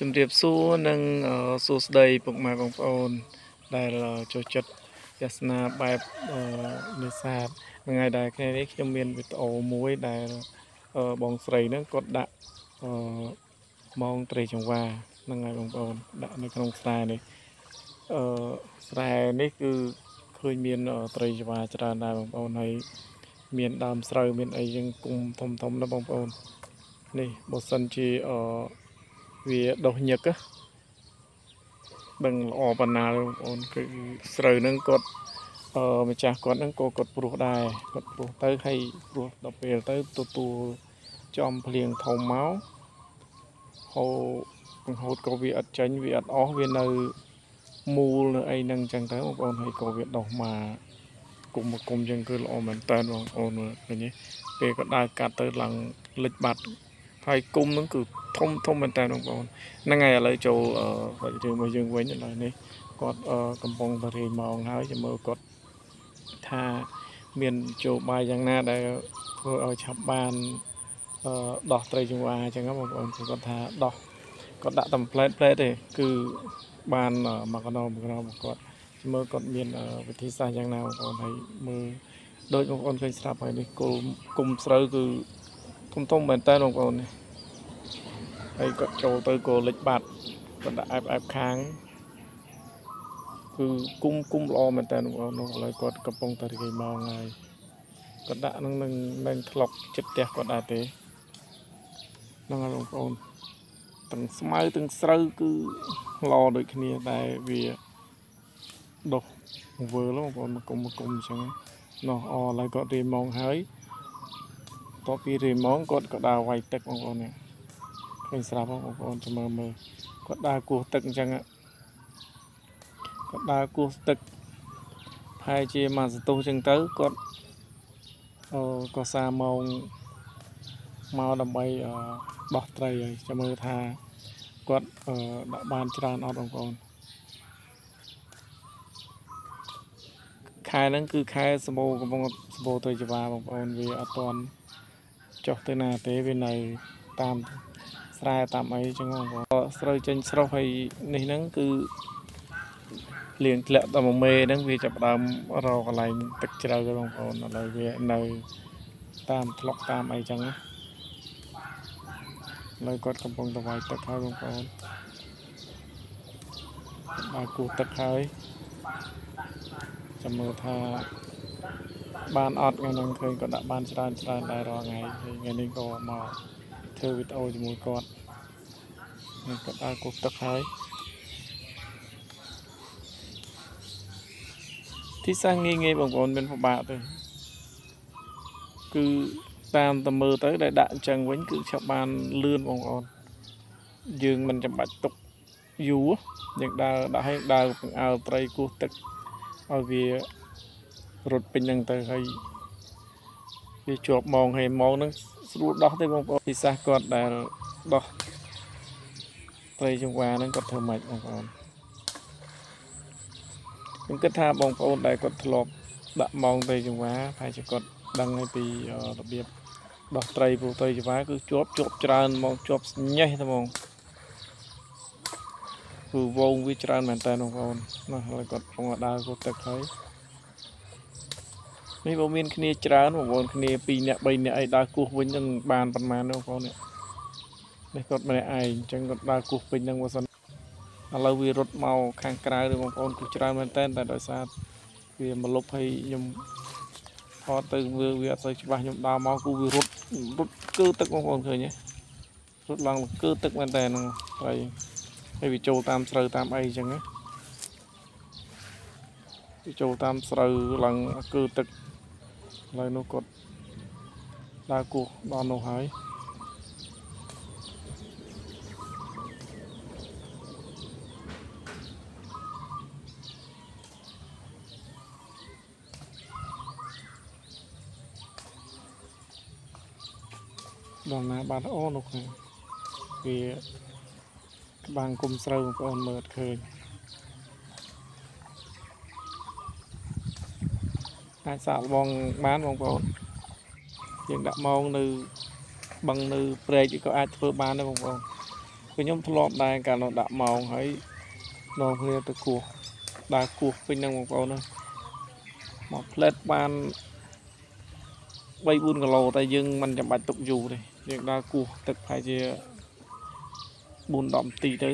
ជំរាបសួរនិងអឺសួស្តីពុកម៉ែបងប្អូន ដែលចូលចិត្តទស្សនាបែបអឺនេសាទថ្ងៃដែលថ្ងៃនេះខ្ញុំមានវីដេអូមួយដែលអឺបងស្រីហ្នឹងគាត់ដាក់អឺម៉ងត្រីចង្វាហ្នឹងហើយបងប្អូនដាក់នៅក្នុងខ្សែនេះអឺស្រែនេះគឺឃើញមានអឺត្រីចង្វាច្រើនដែរបងប្អូនហើយមានដើមស្រូវមានអីចឹងគុំធំធំណាបងប្អូននេះបើសិនជាអឺ វាដុះញឹកណាដឹងល្អប៉ុណ្ណាបងប្អូនគឺស្រូវហ្នឹងគាត់អឺម្ចាស់គាត់ហ្នឹងក៏គាត់ព្រោះដែរគាត់ព្រោះទៅហើយព្រោះដល់ពេលទៅទទួលចំភ្លៀងធំមកហូរបង្ហូតក៏វាអត់ចាញ់វាអត់អស់វានៅមូលនៅអីហ្នឹងអញ្ចឹងទៅបងប្អូនហើយក៏វាដុះមកគុំមកគុំអញ្ចឹងគឺល្អមែនតើបងប្អូនមើលឃើញទេពេលគាត់ដើរកាត់ទៅឡើងលិចបាត់ ហើយគុំហ្នឹងគឺធំធំមែនតើបងប្អូនហ្នឹងហើយឥឡូវចូលអឺយើងមកយើងវិញឥឡូវនេះគាត់អឺកំពុងតែរៀនម៉ោងហើយចាំមើលគាត់ថាមានជោបាយយ៉ាងណាដែលធ្វើឲ្យឆាប់បានអឺដោះត្រីចង្វាអញ្ចឹងណាបងប្អូនគាត់ថាដោះគាត់ដាក់តែផ្លែតផ្លែតទេគឺបានមួយកណោមួយកណោរបស់គាត់ចាំមើលគាត់មានវិធីសាស្ត្រយ៉ាងណាបងប្អូនហើយមើលដូចបងប្អូនឃើញស្រាប់ហើយនេះគល់គុំស្រូវគឺ ធំធំមែនតើបងប្អូននេះហើយគាត់ចូលទៅក៏លិចបាត់គាត់ដាក់អែបអែបខាងគឺគុំគុំល្អមែនតើបងប្អូននោះឥឡូវគាត់កំពុងតែរីកម៉ោងហើយគាត់ដាក់នឹងនឹងនឹងថ្លុកចិត្តផ្ទះគាត់ដែរទេហ្នឹងហើយបងប្អូនទាំងស្មៅទាំងស្រូវគឺល្អដូចគ្នាតែវាដុះវើលបងប្អូនមកគុំមកគុំអញ្ចឹងនោះអឥឡូវគាត់រីម៉ោងហើយ តបពីរីម៉ោងគាត់ក៏ដើរវាយទឹកបងប្អូននេះឃើញស្រាប់បងប្អូនចាំមើលមើលគាត់ដើរគោះទឹកអញ្ចឹងគាត់ដើរគោះទឹកប្រហែលជាមួយសន្ទុះអញ្ចឹងទៅគាត់អឺក៏សារម៉ោងមកដើម្បីអឺដោះត្រីហើយចាំមើលថាគាត់អឺដាក់បានច្រើនអត់បងប្អូនខែហ្នឹងគឺខែសម្បូរកំពុងសម្បូរត្រីចវាបងប្អូនវាអត់ទាន់ ចុះទៅណាទេវានៅតាមស្រែតាមអីចឹងបងប្អូនស្រូវចេញស្រស់ហើយនេះហ្នឹងគឺលៀងធ្លាក់ដល់មួយមេហ្នឹងវាចាប់ផ្ដើមរកកន្លែងទឹកជ្រៅបងប្អូនឥឡូវវានៅតាមថ្លុកតាមអីចឹងណាឥឡូវគាត់កំពុងទៅវាយទឹកហើយបងប្អូនបានគោះទឹកហើយចាំមើលថា បានអត់ថ្ងៃហ្នឹងឃើញគាត់ដាក់បានច្រើនច្រើនដែររាល់ថ្ងៃហើយថ្ងៃនេះក៏មកធ្វើវីដេអូជាមួយគាត់នេះគាត់ដើរគោះទឹកហើយទីសាំងងាយងាយបងប្អូនមានពិបាកទេគឺតាមតែមើលទៅដែលដាក់អញ្ចឹងវិញគឺឆាប់បានលឿនបងប្អូនយើងមិនចាំបាច់ទុកយូរយើងដើរដាក់ឲ្យដើរបង្អើលត្រីគោះទឹកឲ្យវា រត់ពេញហ្នឹងទៅហើយវាជាប់ម៉ងហើយម៉ងហ្នឹងស្រួលដោះទេបងប្អូនពិសេសគាត់ដែលដោះត្រីចង្វាហ្នឹងគាត់ធ្វើម៉េចបងប្អូនខ្ញុំគិតថាបងប្អូនដែលគាត់ធ្លាប់ដាក់ម៉ងត្រីចង្វាប្រហែលជាគាត់ដឹងហើយពីរបៀបដោះត្រីព្រោះត្រីចង្វាគឺជាប់ជាប់ច្រើនហ្មងជាប់ញេះតែហ្មងគឺវងវាច្រើនមែនតើបងប្អូនណាហើយគាត់កំពុងដើរគោះទឹកហើយ នេះបើមានគ្នាច្រើនបងប្អូនគ្នា2នាក់3នាក់អីដើរគោះវិញនឹងបានប៉ុន្មានបងប្អូននេះនេះគាត់ម្នាក់ឯងអញ្ចឹងគាត់ដើរគោះពេញហ្នឹងបើសិនឥឡូវវារត់មកខាងក្រៅទេបងប្អូនគឺច្រើនមែនតើតែដោយសារវាមកលុបឲ្យខ្ញុំថតទៅមើលវាអត់សូវច្បាស់ខ្ញុំដើរមកគឺវារត់រត់គឺទឹកបងប្អូនឃើញទេរត់ឡើងគឺទឹកមែនតើហ្នឹងហើយហើយវាចូលតាមស្រូវតាមអីអញ្ចឹងណាវាចូលតាមស្រូវឡើងគឺទឹក ឥឡូវនោះគាត់ដើរគោះដល់នោះហើយដល់ណាបាត់អូនោះខាងវាក្បាំងគុំស្រូវបងប្អូនមើលអត់ឃើញ អាចសាកល្បងបានបងប្អូនយើងដាក់ម៉ោងនៅបឹងនៅព្រែកក៏អាចធ្វើបានដែរបងប្អូនខ្ញុំធ្លាប់ដែរកាលនោះដាក់ម៉ោងហើយនាំគ្នាទៅគោះដើរគោះពេញហ្នឹងបងប្អូនណាមកផ្លែតបាន3 4គីឡូតែយើងមិនចាំបាច់ទុកយូរទេយើងដើរគោះទឹកប្រហែលជា4 10នាទីទៅ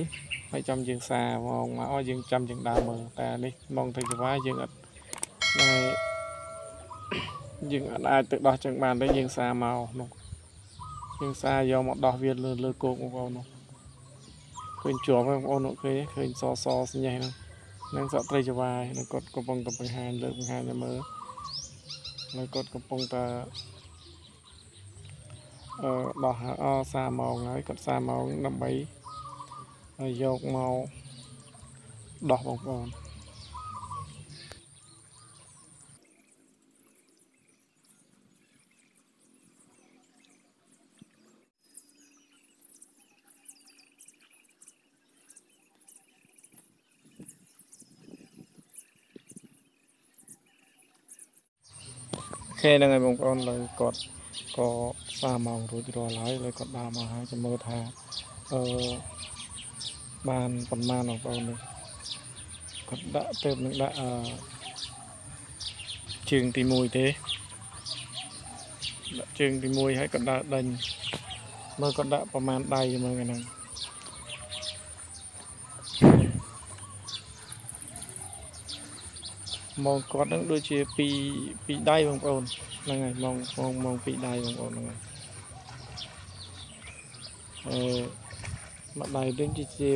ហើយចាំយើងសាមកមកឲ្យយើងចាំយើងដើរមើលតែនេះម៉ោងទៅចង្វាយើងអត់ហើ យយើងអត់អាចទៅដោះចឹងបានទេយើងសាមកនោះយើងសាយកមកដោះវាលើលើគោកបងប្អូននោះឃើញជាប់ហើយបងប្អូននោះឃើញឃើញសសស្ញេះហ្នឹងនឹងសក់ត្រីចង្វាយនឹងគាត់កំពុងតែបង្ហាញលើកបង្ហាញឲ្យមើលហើយគាត់កំពុងតែអឺដោះអសាម៉ោងហើយគាត់សាម៉ោងដើម្បីហើយយកមកដោះបងប្អូន ខេហ្នឹងហើយបងប្អូនលើគាត់ក៏សាម៉ោងរួចរាល់ហើយលើគាត់ដើរមកហើយចាំមើលថាអឺបានប៉ុន្មានបងប្អូននេះគាត់ដាក់ទៅនឹងដាក់អឺជើងទី1ទេដាក់ជើងទី1ហើយគាត់ដាក់ដេញមើលគាត់ដាក់ប្រមាណដៃមើលហ្នឹង មកគាត់នឹងដូចជាពីពីដៃបងប្អូនហ្នឹងហើយមកមកមកពីដៃបងប្អូនហ្នឹងហើយអឺមួយដៃវិញជា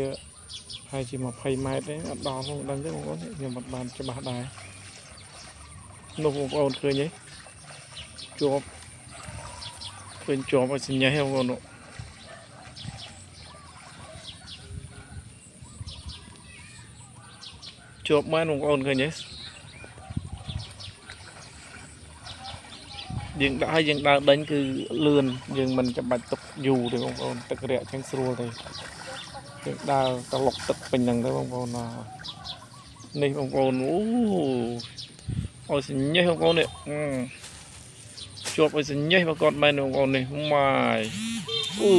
ហើយជា20ម៉ែត្រទេអត់ដល់ផងដឹងទេបងប្អូនខ្ញុំអត់បានច្បាស់ដែរនោះបងប្អូនឃើញទេជាប់ឃើញជាប់ឲ្យសញ្ញេះបងប្អូននោះជាប់មែនបងប្អូនឃើញទេ យើងដាក់ឲ្យយើងដើរដេញគឺលឿនយើងមិនចាំបាច់ទុកយូរទេបងប្អូនទឹករាក់ចឹងស្រួលទេយើងដើរត្រឡប់ទឹកពេញហ្នឹងទៅបងប្អូននេះបងប្អូនអូឲ្យសញ្ញេះបងប្អូននេះជាប់ឲ្យសញ្ញេះបើគាត់មែនបងប្អូននេះម៉ាយអូ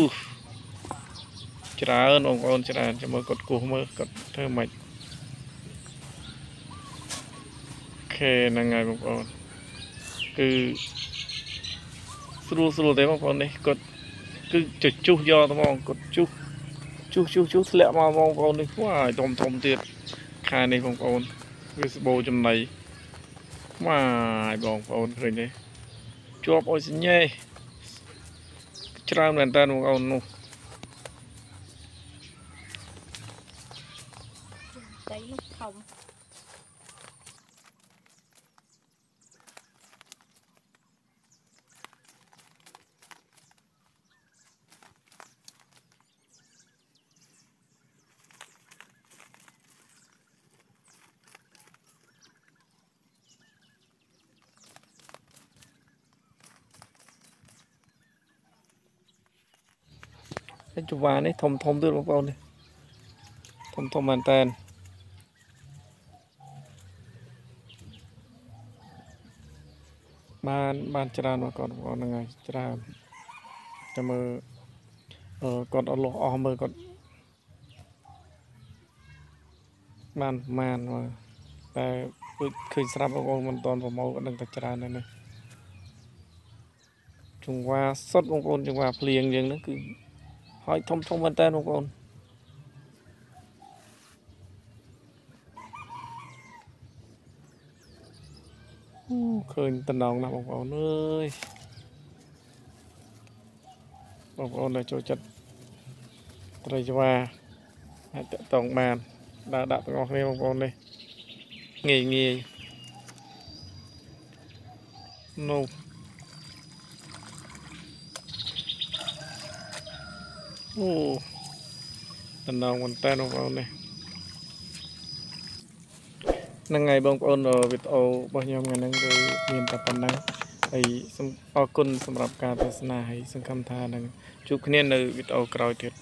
ច្រើនបងប្អូនច្រើនចាំមើលគាត់គោះមើលគាត់ធ្វើម៉េចខេហ្នឹងហើយបងប្អូនគឺ ស្រួលស្រួលទេបងប្អូននេះគាត់គឺចជុះយកត្មងគាត់ជុះជុះជុះជុះធ្លាក់មកបងប្អូននេះវ៉ាយធំធំទៀតខែនេះបងប្អូនវាសបោចំណៃវ៉ាយបងប្អូនឃើញទេជាប់អុយសញ្ញេច្រើនមែនតើបងប្អូននោះ ហើយចង្វានេះធំធំទៀតបងប្អូននេះធំធំមែនតើបានបានច្រើនមកគាត់បងប្អូនហ្នឹងហើយច្រើនចាំមើលអឺគាត់អត់លោះអស់មើលគាត់បានប្រមាណមកតែដូចឃើញស្រាប់បងប្អូនមិនតន់ប្រមូលគាត់នឹងតែច្រើនដែរនេះចង្វាសុតបងប្អូនចង្វាភ្លៀងយើងហ្នឹងគឺ ហើយធំធំមែនតើបងប្អូនអូឃើញតំណងណាស់បងប្អូនអើយបងប្អូនដែលចូលចិត្តត្រីចង្វាអាចតតងបានដើរដាក់ទាំងអស់គ្នាបងប្អូននេះងាយងាយនោះ អូតំណងមែនតើបងប្អូននេះហ្នឹងហើយបងប្អូនវីដេអូរបស់ខ្ញុំថ្ងៃហ្នឹងគឺមានតែប៉ុណ្ណឹងហើយសូមអរគុណសម្រាប់ការទស្សនាហើយសង្ឃឹមថានឹងជួបគ្នានៅវីដេអូក្រោយទៀត